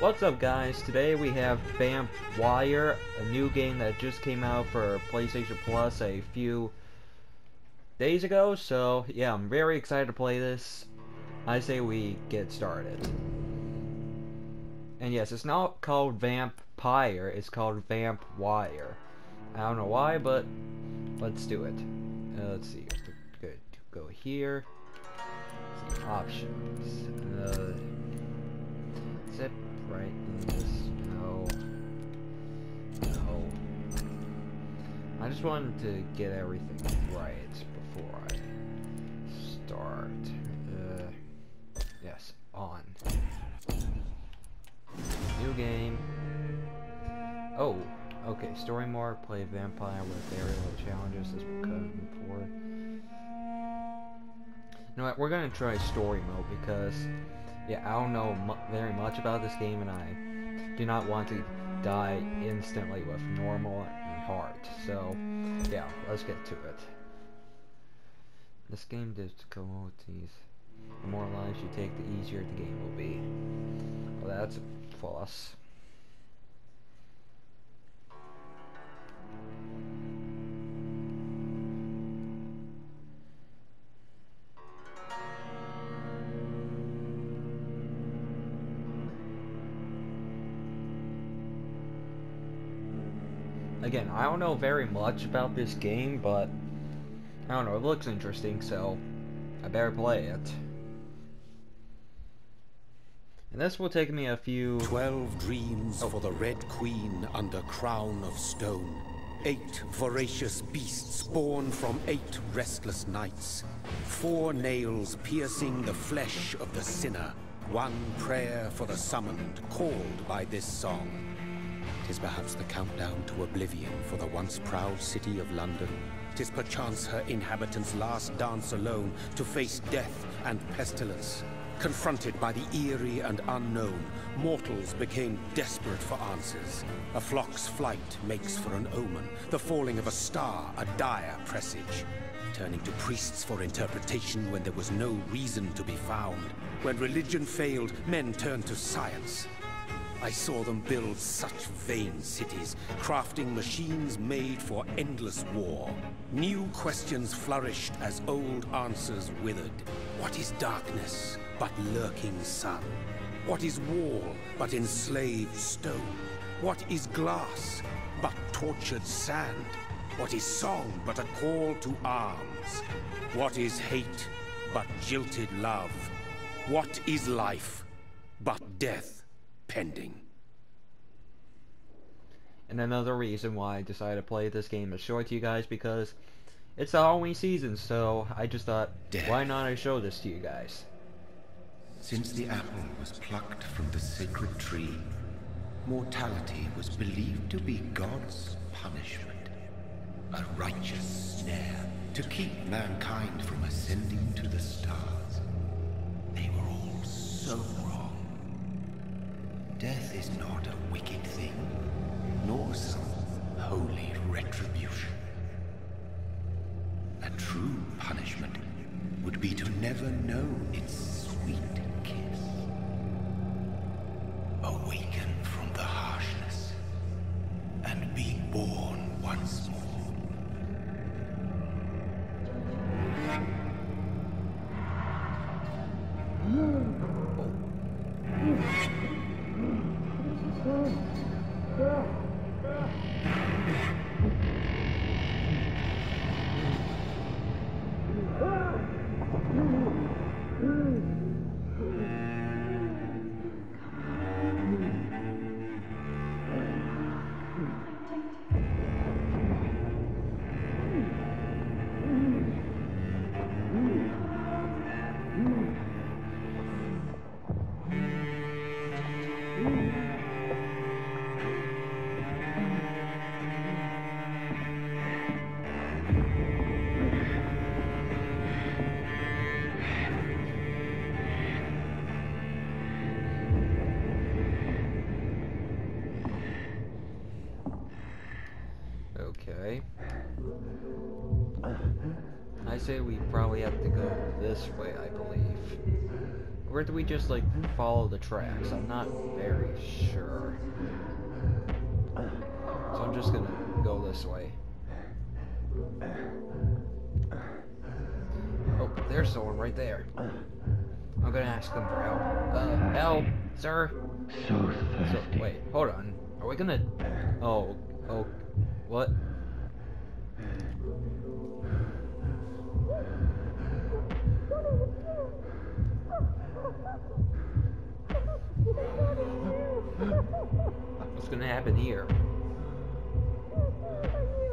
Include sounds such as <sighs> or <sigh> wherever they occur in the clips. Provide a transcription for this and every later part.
What's up guys? Today we have Vamp Wire, a new game that just came out for PlayStation Plus a few days ago, so yeah, I'm very excited to play this. I say we get started. And yes, it's not called Vampire, it's called Vamp Wire. I don't know why, but let's do it. Uh, let's see, good. Go here. Options. Uh, zip right this. No. No. I just wanted to get everything right before I start. Uh, yes, on. New game. Oh, okay. Story mode. Play vampire with aerial challenges. Will come before. You know what? We're gonna try story mode because yeah, I don't know mu very much about this game, and I do not want to die instantly with normal and hard. So, yeah, let's get to it. This game difficulties. The more lives you take, the easier the game will be. Well, that's false. Again, I don't know very much about this game, but I don't know, it looks interesting, so I better play it. And this will take me a few... Twelve dreams oh. for the Red Queen under crown of stone. Eight voracious beasts born from eight restless nights. Four nails piercing the flesh of the sinner. One prayer for the summoned, called by this song. Tis perhaps the countdown to oblivion for the once proud city of London. Tis perchance her inhabitants' last dance alone to face death and pestilence. Confronted by the eerie and unknown, mortals became desperate for answers. A flock's flight makes for an omen, the falling of a star a dire presage. Turning to priests for interpretation when there was no reason to be found. When religion failed, men turned to science. I saw them build such vain cities, crafting machines made for endless war. New questions flourished as old answers withered. What is darkness but lurking sun? What is wall but enslaved stone? What is glass but tortured sand? What is song but a call to arms? What is hate but jilted love? What is life but death? Pending. And another reason why I decided to play this game is show it to you guys because it's the Halloween season, so I just thought, Death. why not I show this to you guys? Since the apple was plucked from the sacred tree, mortality was believed to be God's punishment. A righteous snare to keep mankind from ascending to the stars. They were all so Death is not a wicked thing, nor some holy retribution. A true punishment would be to never know its Okay. I say we probably have to go this way. Or do we just like follow the tracks? I'm not very sure. So I'm just gonna go this way. Oh, there's someone right there. I'm gonna ask them for help. Uh, help, sir. So So, thirsty. wait, hold on. Are we gonna? Oh, oh, what? What's gonna happen here? <laughs>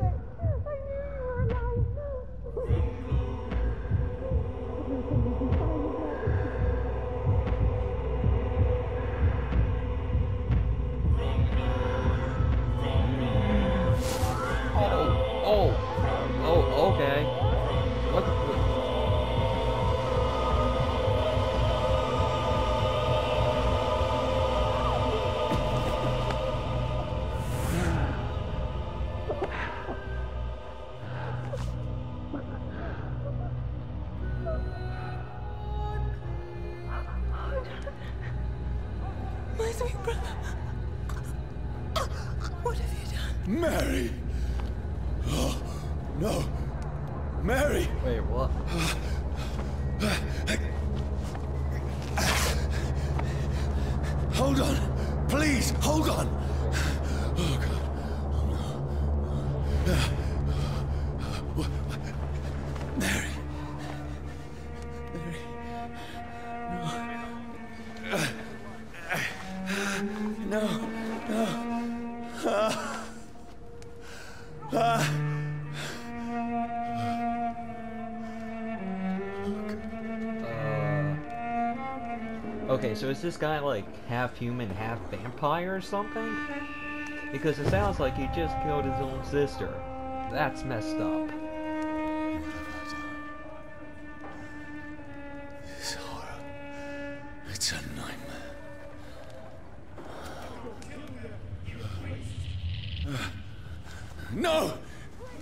is this guy like half human, half vampire or something? Because it sounds like he just killed his own sister. That's messed up. Horror. It's a nightmare. No!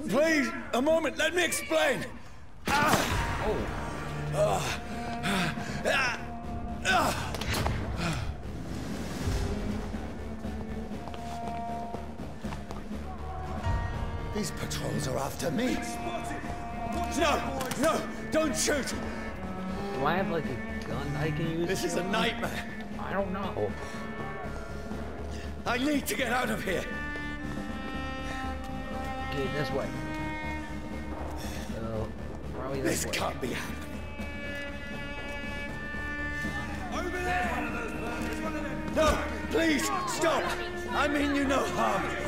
Please, a moment, let me explain! These patrols are after me. No! No! Don't shoot! do I have like a gun I can use? This is a nightmare. I don't know. I need to get out of here. Okay, this way. Uh, probably this, This way. can't be happening. Over there! No! Please, stop! I mean you no harm.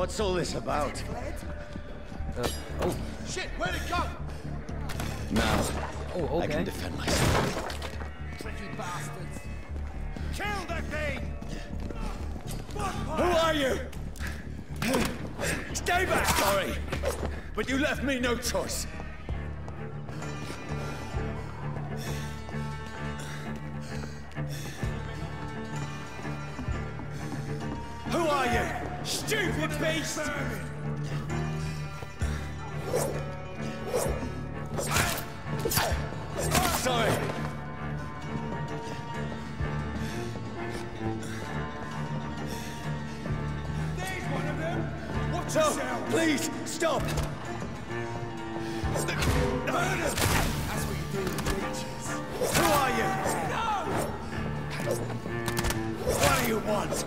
What's all this about? Uh, oh, Shit, where'd it go? Now, oh, I can defend myself. Kill that thing! Who are you? Stay back! Sorry, but you left me no choice. No, please, stop! That's what you do with leeches. Who are you? What do you want?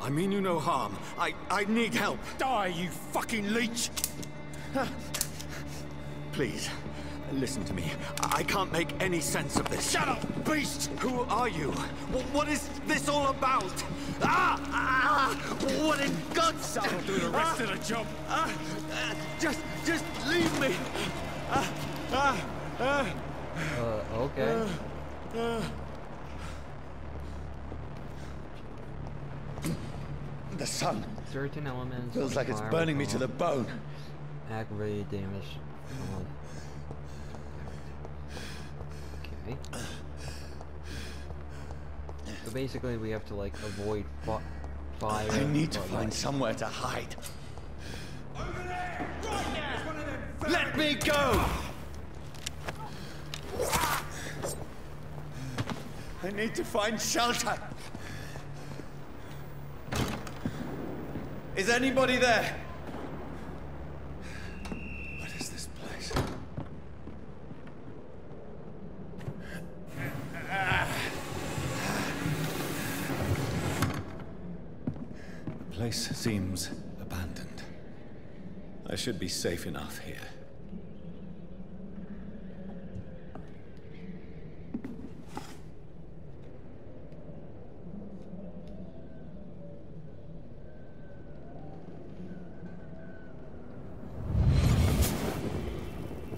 I mean you no harm. I, I need help. Die, you fucking leech! Please, listen to me. I I can't make any sense of this. Shut up, beast! Who are you? Wh- What is this all about? Ah! ah what in God's That'll do the rest of the job. Ah, ah, just, just leave me. Ah, ah, ah. Uh, okay. The sun Certain elements. feels like it's burning me to the bone. aggravated damage. Okay. So basically, we have to like avoid fi fire. I need to find light. somewhere to hide. Over there! Right now! Let me go! I need to find shelter. Is anybody there? What is this place? The place seems abandoned. I should be safe enough here.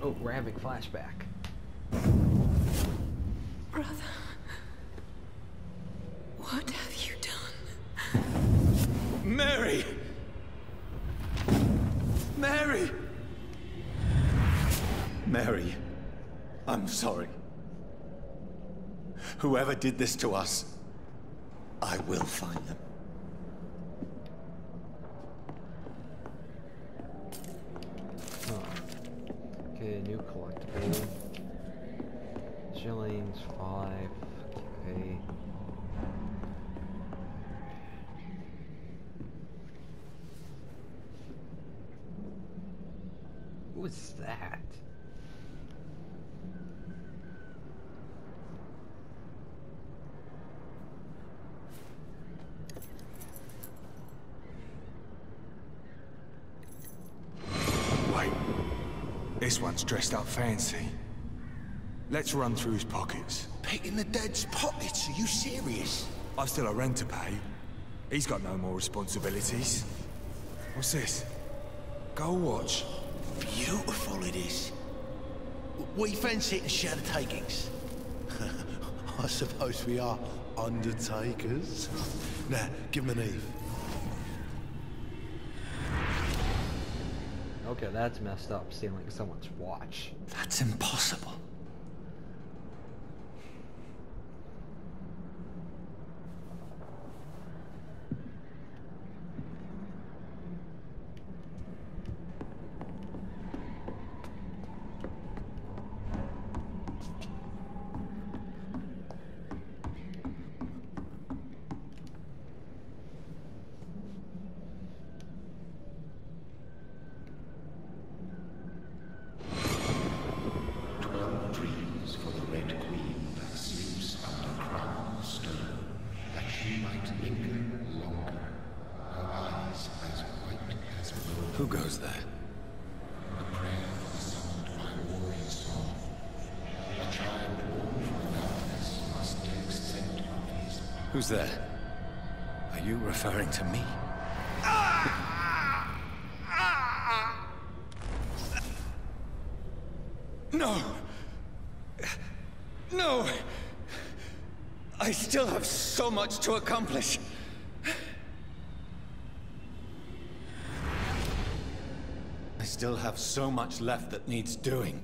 Oh, we're having flashback. Brother. What have you done? Mary! Mary! Mary, I'm sorry. Whoever did this to us, I will find them. Okay, new collectible. Shillings, five. Okay. Who was that? Wait. This one's dressed up fancy. Let's run through his pockets. Picking the dead's pockets? Are you serious? I've still a rent to pay. He's got no more responsibilities. What's this? Go watch. Beautiful it is. We fancy it and share the takings. <laughs> I suppose we are undertakers. <laughs> Now, give him an Eve. Okay, that's messed up, stealing someone's watch. That's impossible. Twelve dreams for the Red Queen that sleeps under crown of stone, that she might linger longer, her eyes as white as milk. Who goes there? A prayer summoned by warrior song. A child born from darkness must take scent of his Who's? Are you referring to me? No! No! I still have so much to accomplish. I still have so much left that needs doing.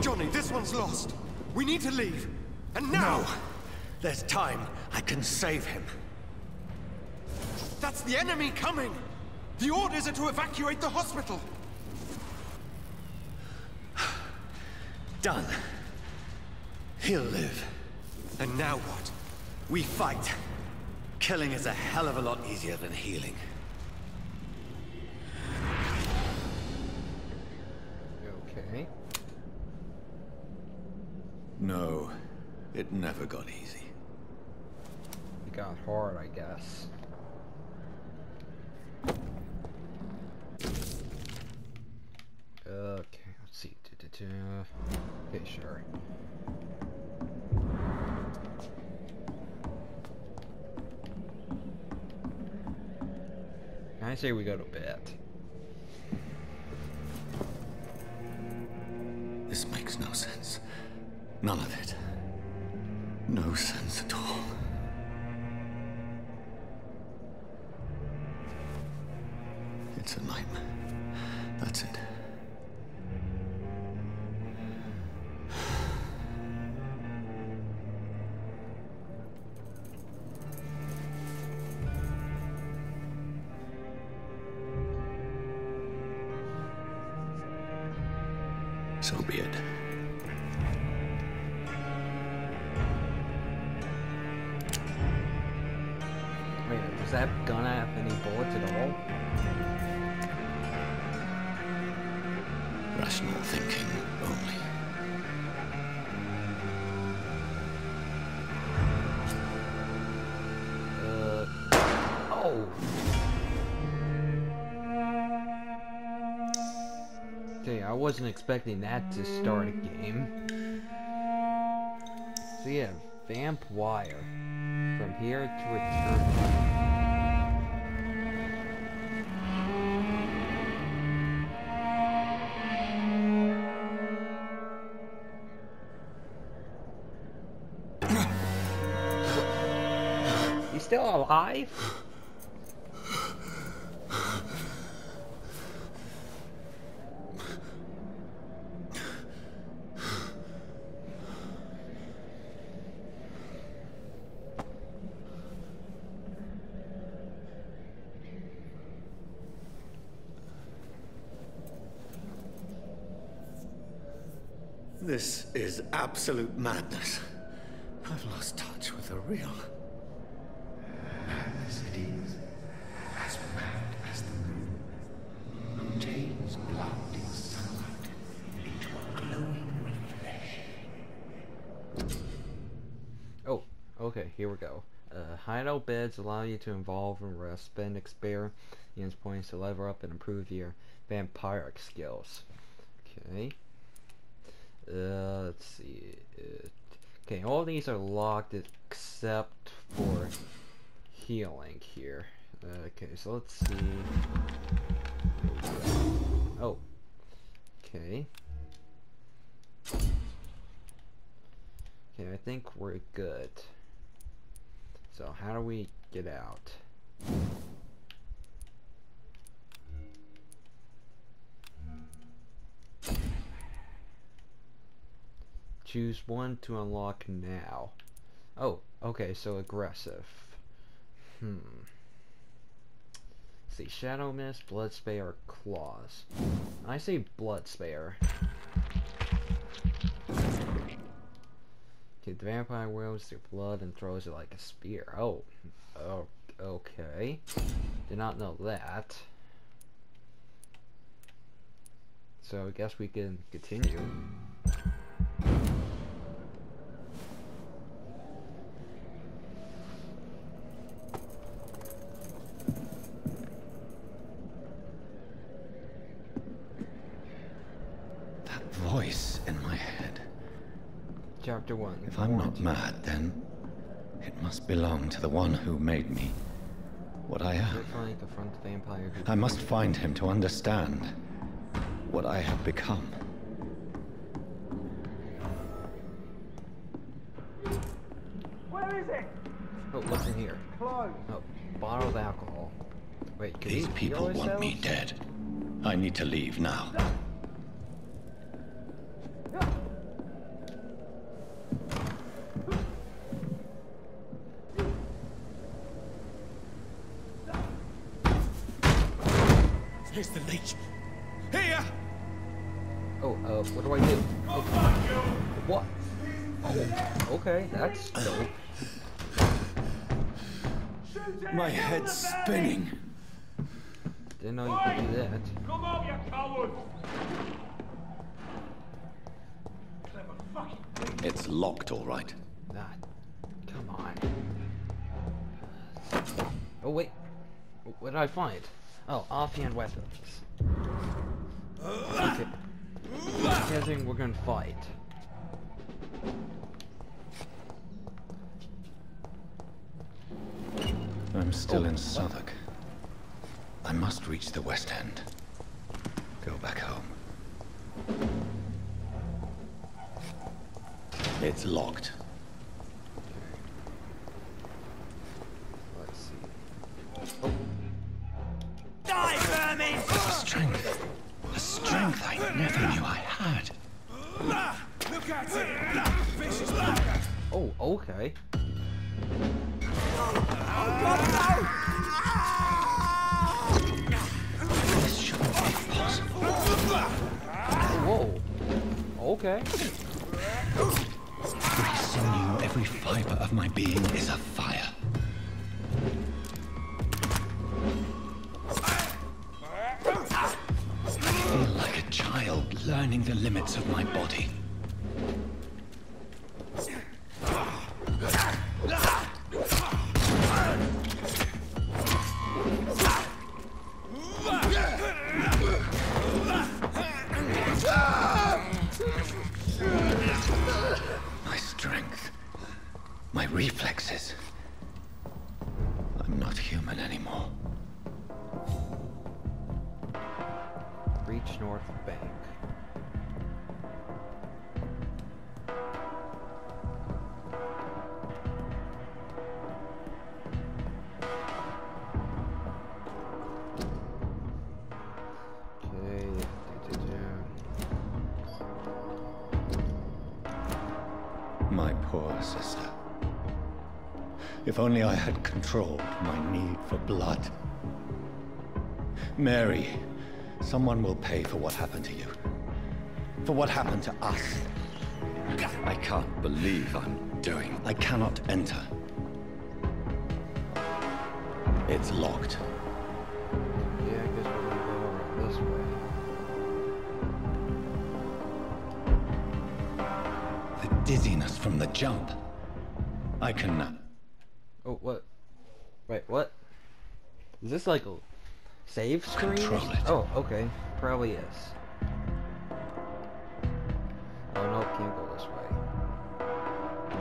Johnny, this one's lost. We need to leave. And now! No! There's time. I can save him. That's the enemy coming! The orders are to evacuate the hospital! <sighs> Done. He'll live. And now what? We fight. Killing is a hell of a lot easier than healing. Okay. No, it never got easy hard, I guess. Okay, let's see. Okay, sure. I say we go to bed. This makes no sense. None of it. No sense at all. It's a nightmare. That's it. Wasn't expecting that to start a game. So yeah, Vampyr. From here to eternity. You still alive? This is absolute madness. I've lost touch with the real. Madness it is, as mad as the moon, who changes blood in sunlight into a glowing reflection. Oh, okay, here we go. Uh, hideout beds allow you to evolve and rest, spend experience points to level up and improve your vampiric skills. Okay. Uh, let's see. Uh, okay, all these are locked except for healing here. Okay, so let's see. Oh. Okay. Okay, I think we're good. So how do we get out? Choose one to unlock now. Oh, okay, so aggressive. Hmm. Let's see, Shadow Mist, Blood Spare, Claws. I say Blood Spare. Okay, the vampire wields their blood and throws it like a spear. Oh, oh, okay. Did not know that. So I guess we can continue. That voice in my head. Chapter 1. If I'm not mad, then it must belong to the one who made me what I am. Finally confront the vampire who I must find him to understand what I have become. Where is it? Oh, what's in here? Oh, bottle of alcohol. Wait, can These people want me dead. I need to leave now. Here! Oh, uh, what do I do? Oh, what? Oh, okay, that's dope. My head's spinning. Didn't know you could do that. Come on, you coward! It's locked, all right. Ah, come on. Oh, wait. What did I find? Oh, offhand weapons. Okay. guessing we're gonna fight. I'm still Oh, in what? Southwark. I must reach the West End. Go back home. It's locked. Let's see. A strength. A strength I never knew I had. Oh, okay. This shouldn't be possible. Whoa. Okay. Every sinew, every fiber of my being is afire. Learning the limits of my body. If only I had controlled my need for blood. Mary, someone will pay for what happened to you. For what happened to us. I can't believe I'm doing. I cannot enter. It's locked. Yeah, I guess we're gonna go around this way. The dizziness from the jump. I can. uh, Oh, what? Wait, what? Is this like a save screen? Control it. Oh, okay. Probably is. Oh no, can't go this way.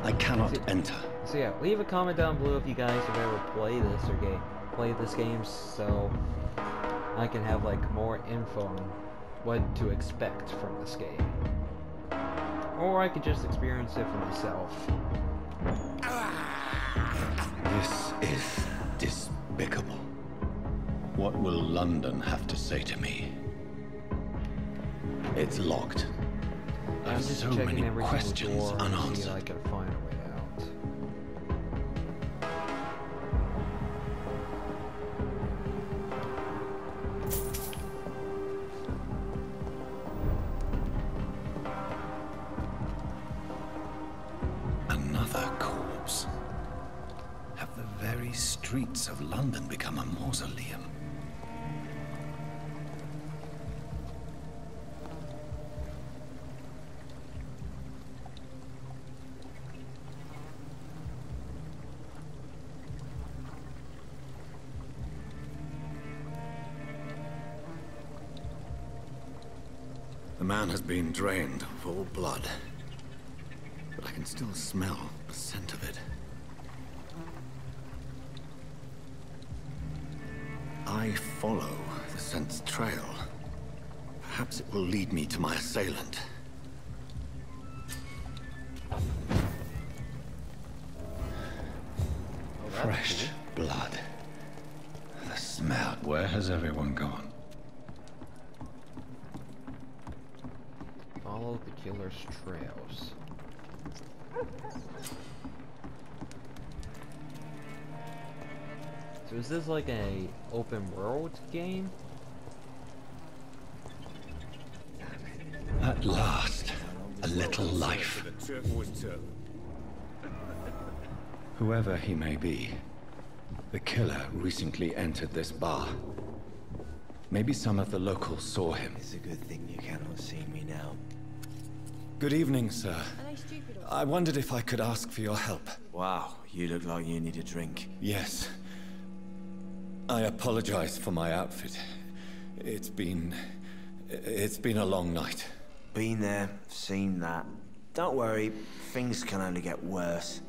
I cannot See- enter. So yeah, leave a comment down below if you guys have ever played this or game played this game, so I can have like more info on what to expect from this game, or I could just experience it for myself. This is despicable. What will London have to say to me? It's locked. I have so many questions single door and see if I unanswered. Drained of all blood. But I can still smell the scent of it. I follow the scent's trail. Perhaps it will lead me to my assailant. Trails. So is this like a open world game? At last, a little life. Whoever he may be, the killer recently entered this bar. Maybe some of the locals saw him. It's a good thing you cannot see me now. Good evening, sir. Are they stupid I wondered if I could ask for your help. Wow, you look like you need a drink. Yes. I apologize for my outfit. It's been... It's been a long night. Been there, seen that. Don't worry, things can only get worse.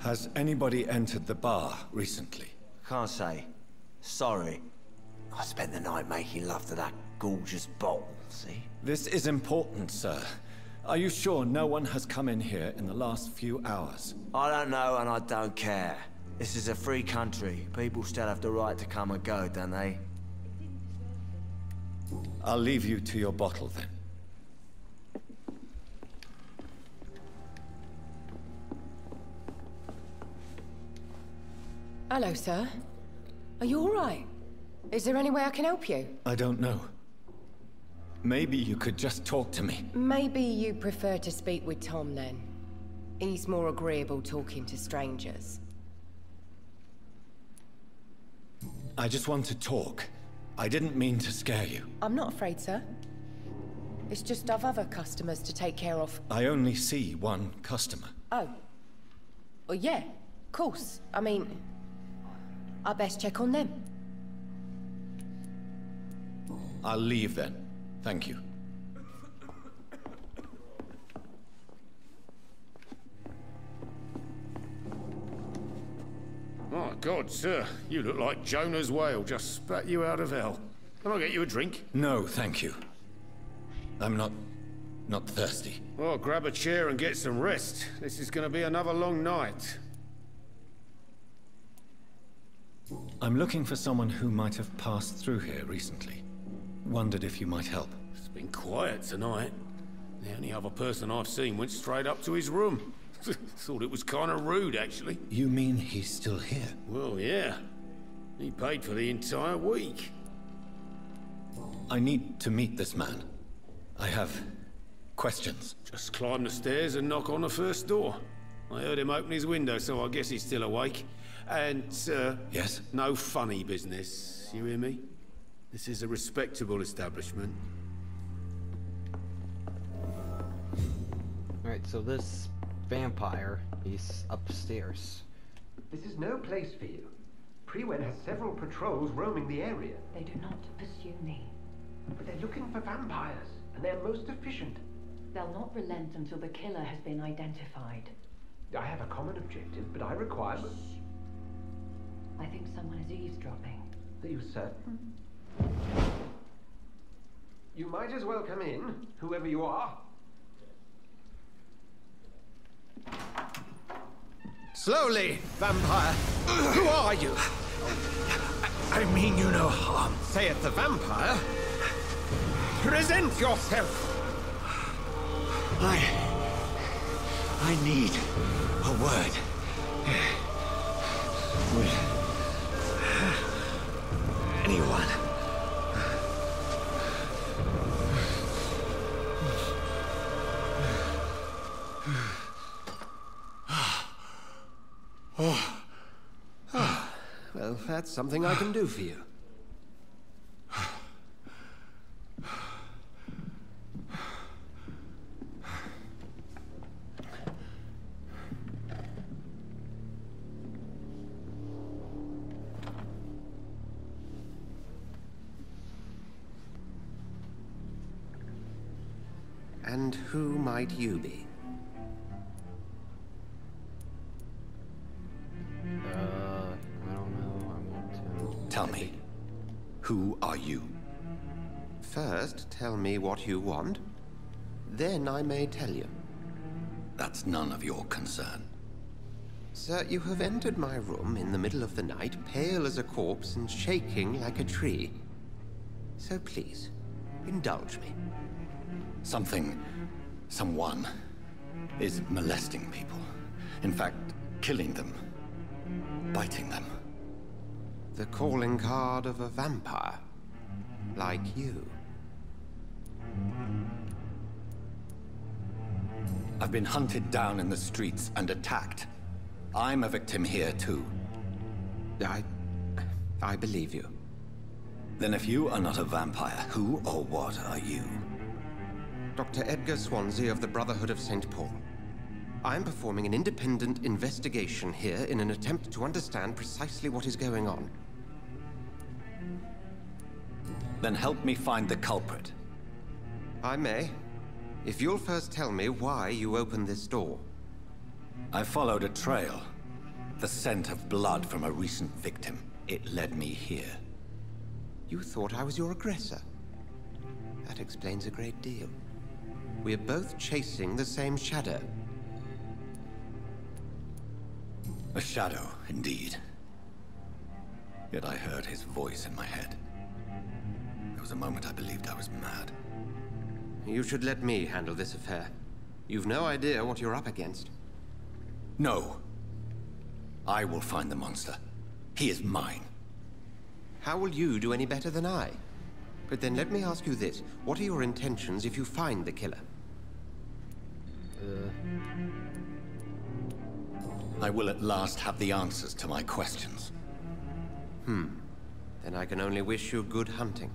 Has anybody entered the bar recently? Can't say. Sorry. I spent the night making love to that gorgeous bottle, see? This is important, sir. Are you sure no one has come in here in the last few hours? I don't know and I don't care. This is a free country. People still have the right to come and go, don't they? I'll leave you to your bottle then. Hello, sir. Are you all right? Is there any way I can help you? I don't know. Maybe you could just talk to me. Maybe you prefer to speak with Tom then. He's more agreeable talking to strangers. I just want to talk. I didn't mean to scare you. I'm not afraid, sir. It's just I've other customers to take care of. I only see one customer. Oh. Well, yeah, of course. I mean, I best check on them. I'll leave then. Thank you. My God, sir, you look like Jonah's whale just spat you out of hell. Can I get you a drink? No, thank you. I'm not... not thirsty. Well, grab a chair and get some rest. This is going to be another long night. I'm looking for someone who might have passed through here recently. Wondered if you might help. It's been quiet tonight. The only other person I've seen went straight up to his room. <laughs> Thought it was kind of rude, actually. You mean he's still here? Well, yeah. He paid for the entire week. I need to meet this man. I have questions. Just climb the stairs and knock on the first door. I heard him open his window, so I guess he's still awake. And, uh... Yes? No funny business, you hear me? This is a respectable establishment. Alright, so this vampire, he's upstairs. This is no place for you. Priwen has several patrols roaming the area. They do not pursue me. But they're looking for vampires, and they're most efficient. They'll not relent until the killer has been identified. I have a common objective, but I require... Shh. I think someone is eavesdropping. Are you certain? You might as well come in, whoever you are. Slowly, vampire. Who are you? I mean you no harm. Saith the vampire. Present yourself. I... I need a word. With... anyone. Oh. <sighs> well, that's something I can do for you. <sighs> And who might you be? Me what you want. Then I may tell you. That's none of your concern. Sir, you have entered my room in the middle of the night, pale as a corpse and shaking like a tree. So please, indulge me. Something, someone, is molesting people. In fact, killing them. Biting them. The calling card of a vampire. Like you. I've been hunted down in the streets and attacked. I'm a victim here, too. I... I believe you. Then if you are not a vampire, who or what are you? Dr. Edgar Swansea of the Brotherhood of St. Paul. I am performing an independent investigation here in an attempt to understand precisely what is going on. Then help me find the culprit. I may. If you'll first tell me why you opened this door. I followed a trail. The scent of blood from a recent victim. It led me here. You thought I was your aggressor. That explains a great deal. We're both chasing the same shadow. A shadow, indeed. Yet I heard his voice in my head. There was a moment I believed I was mad. You should let me handle this affair. You've no idea what you're up against. No. I will find the monster. He is mine. How will you do any better than I? But then let me ask you this. What are your intentions if you find the killer? Uh... I will at last have the answers to my questions. Hmm. Then I can only wish you good hunting.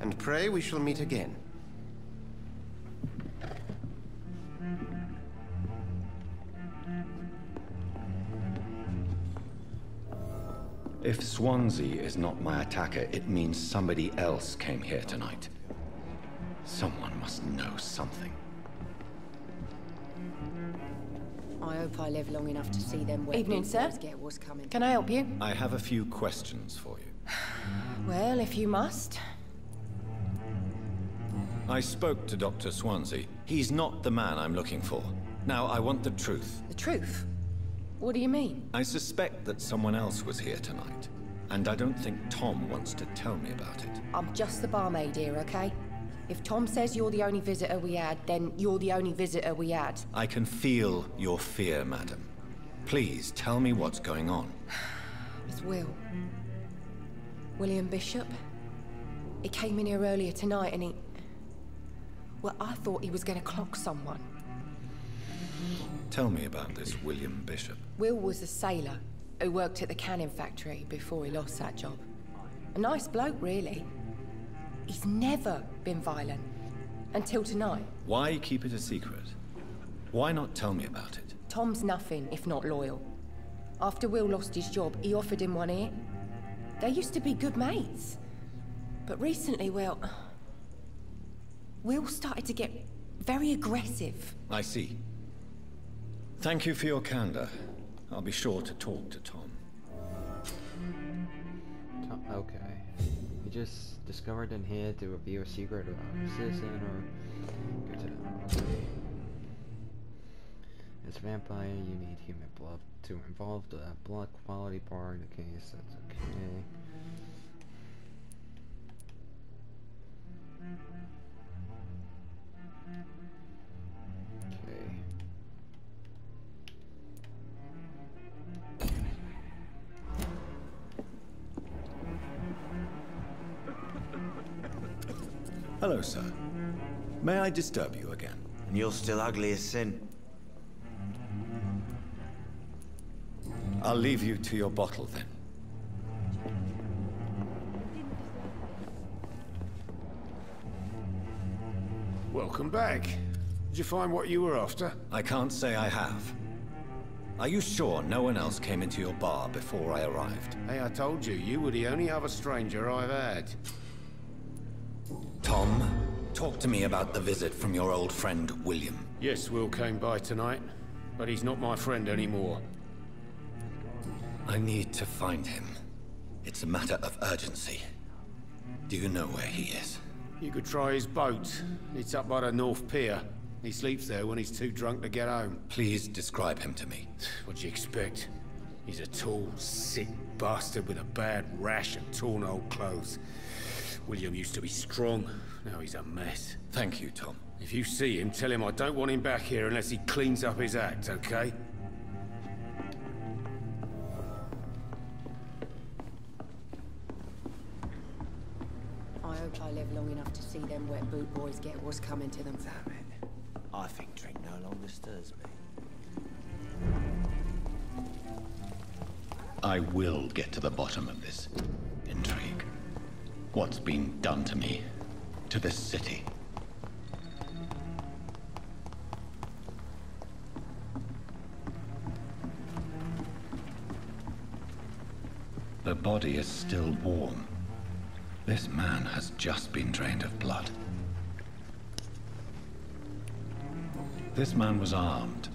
And pray we shall meet again. If Swansea is not my attacker, it means somebody else came here tonight. Someone must know something. I hope I live long enough to see them Evening, sir. Get what's coming. Can I help you? I have a few questions for you. <sighs> well, if you must. I spoke to Dr. Swansea. He's not the man I'm looking for. Now, I want the truth. The truth? What do you mean? I suspect that someone else was here tonight. And I don't think Tom wants to tell me about it. I'm just the barmaid here, okay? If Tom says you're the only visitor we had, then you're the only visitor we had. I can feel your fear, madam. Please, tell me what's going on. <sighs> It's Will. William Bishop. He came in here earlier tonight and he... Well, I thought he was going to clock someone. Tell me about this William Bishop. Will was a sailor who worked at the cannon factory before he lost that job. A nice bloke, really. He's never been violent. Until tonight. Why keep it a secret? Why not tell me about it? Tom's nothing if not loyal. After Will lost his job, he offered him one ear. They used to be good mates. But recently, well... Will started to get very aggressive. I see. Thank you for your candor. I'll be sure to talk to Tom. Tom okay. We just discovered in here to reveal a secret about a citizen or go to the okay. As vampire, you need human blood to involve the blood quality bar in the case. That's okay. Hello, sir. May I disturb you again? And you're still ugly as sin. I'll leave you to your bottle, then. Welcome back. Did you find what you were after? I can't say I have. Are you sure no one else came into your bar before I arrived? Hey, I told you, you were the only other stranger I've had. Talk to me about the visit from your old friend, William. Yes, Will came by tonight, but he's not my friend anymore. I need to find him. It's a matter of urgency. Do you know where he is? You could try his boat. It's up by the North Pier. He sleeps there when he's too drunk to get home. Please describe him to me. <sighs> What'd you expect? He's a tall, sick bastard with a bad rash and torn old clothes. William used to be strong. Now he's a mess. Thank you, Tom. If you see him, tell him I don't want him back here unless he cleans up his act, okay? I hope I live long enough to see them wet boot boys get what's coming to them. Damn it. I think drink no longer stirs me. I will get to the bottom of this intrigue. What's been done to me, to this city. The body is still warm. This man has just been drained of blood. This man was armed.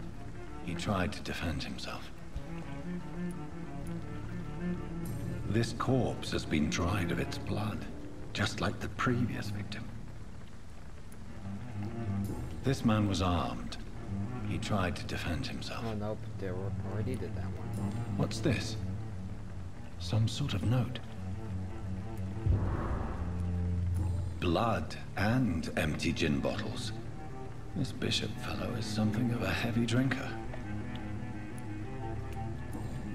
He tried to defend himself. This corpse has been dried of its blood, just like the previous victim. This man was armed. He tried to defend himself. Oh, nope. They were already did that one. What's this? Some sort of note. Blood and empty gin bottles. This bishop fellow is something of a heavy drinker.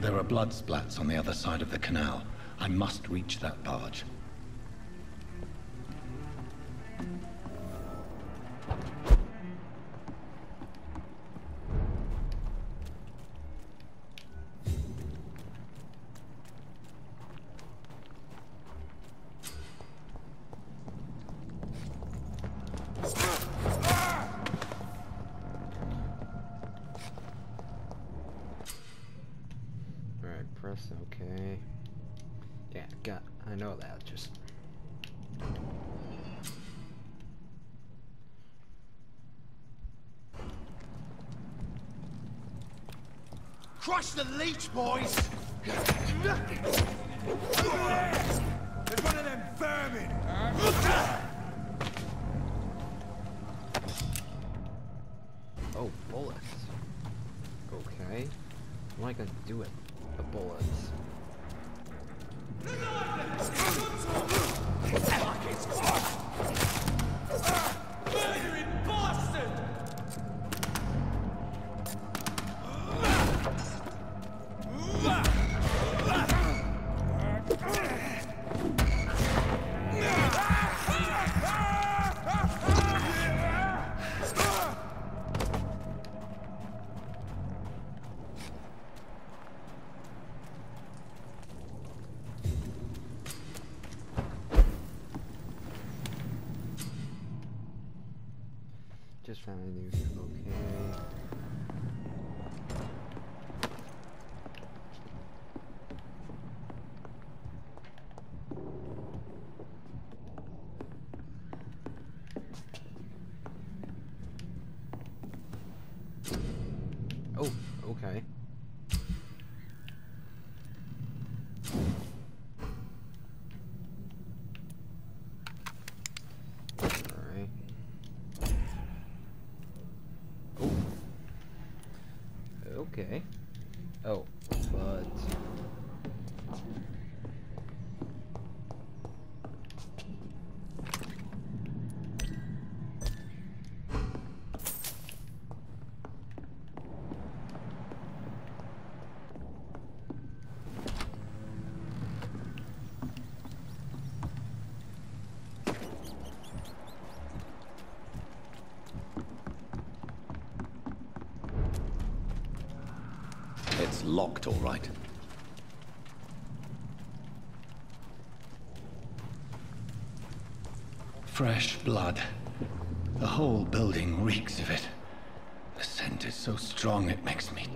There are blood splats on the other side of the canal. I must reach that barge. Crush the leech, boys! There's one of them vermin! Oh, bullets. Okay. What am I gonna do with the bullets? Okay. Oh, but... It's locked, all right. Fresh blood. The whole building reeks of it. The scent is so strong it makes me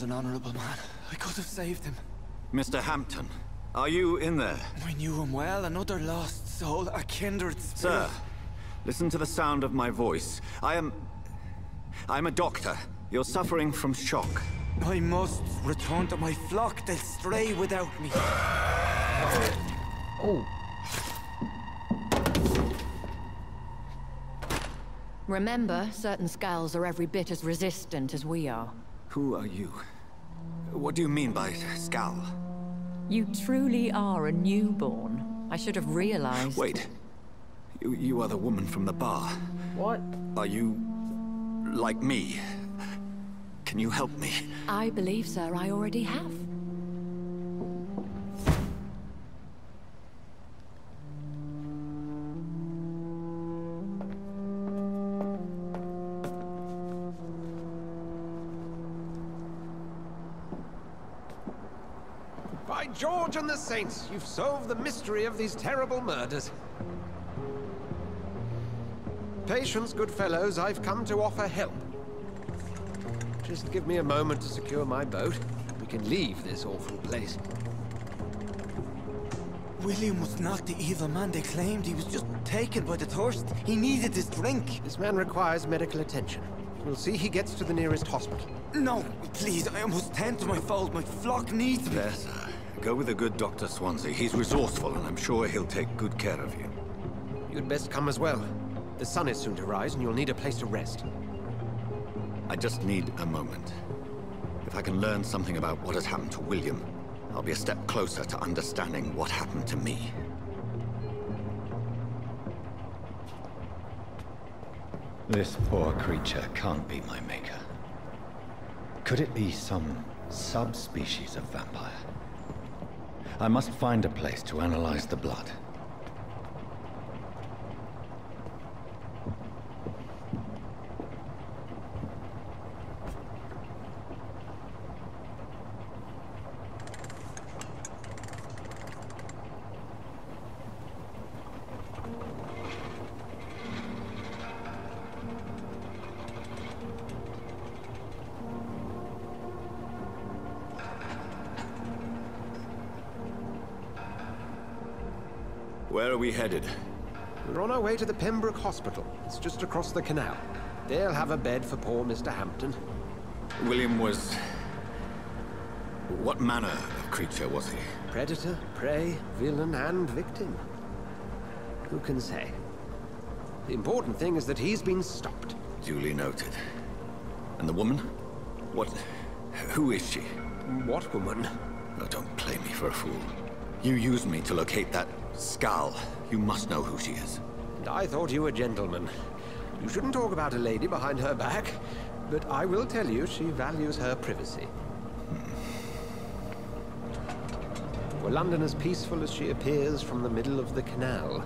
was an honorable man. I could have saved him. Mr. Hampton, are you in there? I knew him well, another lost soul, a kindred spirit. Sir, listen to the sound of my voice. I am... I'm a doctor. You're suffering from shock. I must return to my flock. They'll stray without me. Oh. Remember, certain Skals are every bit as resistant as we are. Who are you? What do you mean by Skal? You truly are a newborn. I should have realized. Wait. You, you are the woman from the bar. What? Are you... like me? Can you help me? I believe, sir, I already have. By George and the Saints, you've solved the mystery of these terrible murders. Patience, good fellows, I've come to offer help. Just give me a moment to secure my boat. We can leave this awful place. William was not the evil man they claimed. He was just taken by the thirst. He needed this drink. This man requires medical attention. We'll see he gets to the nearest hospital. No, please, I must tend to my fold. My flock needs me. Sir. Go with the good Dr. Swansea. He's resourceful, and I'm sure he'll take good care of you. You'd best come as well. The sun is soon to rise, and you'll need a place to rest. I just need a moment. If I can learn something about what has happened to William, I'll be a step closer to understanding what happened to me. This poor creature can't be my maker. Could it be some subspecies of vampire? I must find a place to analyze the blood. Where are we headed? We're on our way to the Pembroke Hospital. It's just across the canal. They'll have a bed for poor Mr. Hampton. William was... What manner of creature was he? Predator, prey, villain, and victim. Who can say? The important thing is that he's been stopped. Duly noted. And the woman? What... Who is she? What woman? Oh, don't play me for a fool. You used me to locate that Skal. You must know who she is. And I thought you a gentleman. You shouldn't talk about a lady behind her back, but I will tell you she values her privacy. Hmm. Were London as peaceful as she appears from the middle of the canal?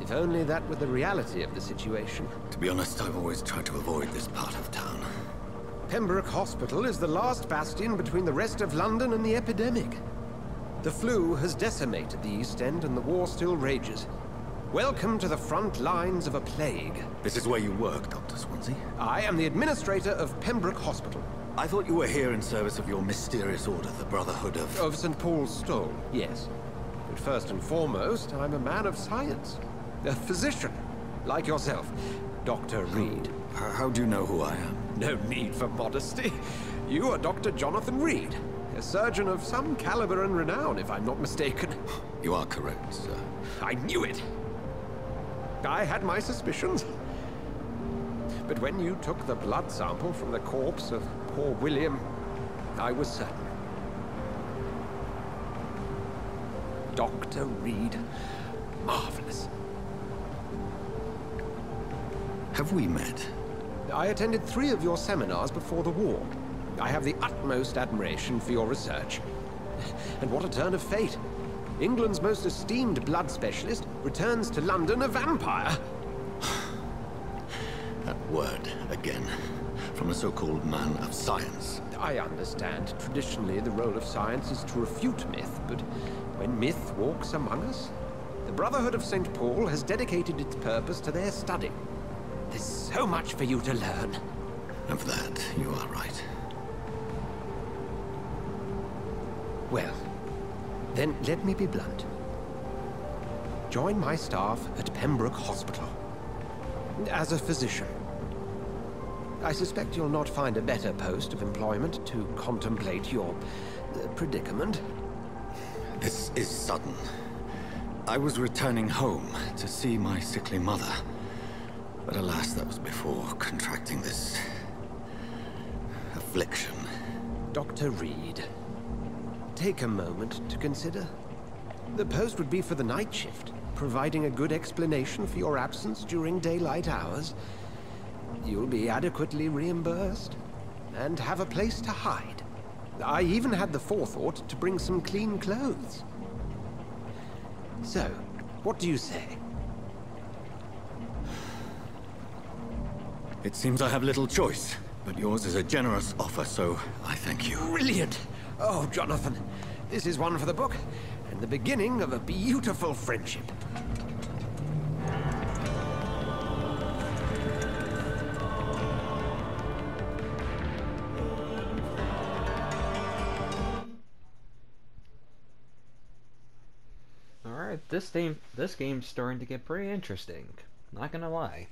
If only that were the reality of the situation. To be honest, I've always tried to avoid this part of town. Pembroke Hospital is the last bastion between the rest of London and the epidemic. The flu has decimated the East End and the war still rages. Welcome to the front lines of a plague. This is where you work, Dr. Swansea? I am the administrator of Pembroke Hospital. I thought you were here in service of your mysterious order, the Brotherhood of... Of St. Paul's Stole, yes. But first and foremost, I'm a man of science. A physician, like yourself. Dr. Reid. How, how do you know who I am? No need for modesty. You are Dr. Jonathan Reid, a surgeon of some caliber and renown, if I'm not mistaken. <laughs> You are correct, sir. I knew it! I had my suspicions. But when you took the blood sample from the corpse of poor William, I was certain. Dr. Reid. Marvelous. Have we met? I attended three of your seminars before the war. I have the utmost admiration for your research. <laughs> And what a turn of fate. England's most esteemed blood specialist returns to London a vampire. <sighs> that word, again. From a so-called man of science. I understand. Traditionally, the role of science is to refute myth, but when myth walks among us, the Brotherhood of St. Paul has dedicated its purpose to their study. There's so much for you to learn. Of that, you are right. Well, then let me be blunt. Join my staff at Pembroke Hospital. As a physician. I suspect you'll not find a better post of employment to contemplate your uh, predicament. This is sudden. I was returning home to see my sickly mother. But alas, that was before contracting this... affliction. Dr. Reid. Take a moment to consider. The post would be for the night shift, providing a good explanation for your absence during daylight hours. You'll be adequately reimbursed, and have a place to hide. I even had the forethought to bring some clean clothes. So, what do you say? It seems I have little choice, but yours is a generous offer, so I thank you. Brilliant! Oh, Jonathan, this is one for the book, and the beginning of a beautiful friendship. Alright, this game this game's starting to get pretty interesting. Not gonna lie.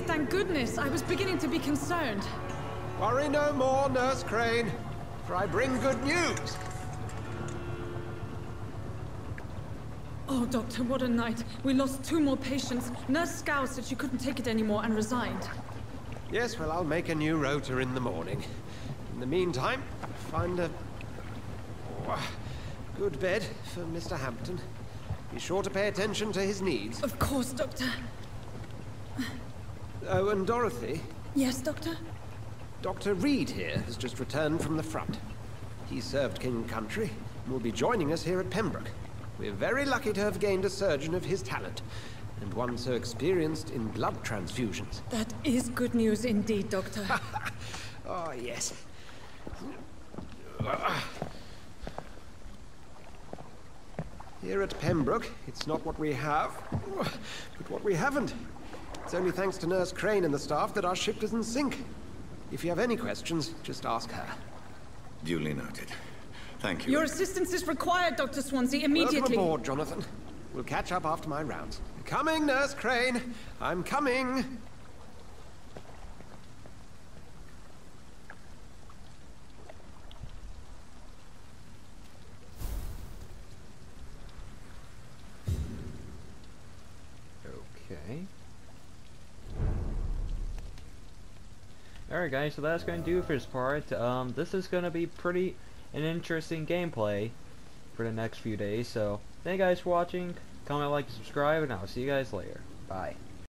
Thank goodness. I was beginning to be concerned. Worry no more, Nurse Crane, for I bring good news. Oh, Doctor, what a night. We lost two more patients. Nurse Scow said she couldn't take it anymore and resigned. Yes, well, I'll make a new rota in the morning. In the meantime, find a... oh, good bed for Mr. Hampton. Be sure to pay attention to his needs. Of course, Doctor. Oh, and Dorothy? Yes, Doctor? Dr. Reed here has just returned from the front. He served King Country and will be joining us here at Pembroke. We're very lucky to have gained a surgeon of his talent, and one so experienced in blood transfusions. That is good news indeed, Doctor. oh, <laughs> yes. Here at Pembroke, it's not what we have, but what we haven't. It's only thanks to Nurse Crane and the staff that our ship doesn't sink. If you have any questions, just ask her. Duly noted. Thank you. Your assistance is required, Dr. Swansea, immediately. Welcome aboard, Jonathan. We'll catch up after my rounds. Coming, Nurse Crane. I'm coming. Okay. Alright guys, so that's going to do for this part. Um, this is going to be pretty an interesting gameplay for the next few days. So, thank you guys for watching. Comment, like, and subscribe, and I'll see you guys later. Bye.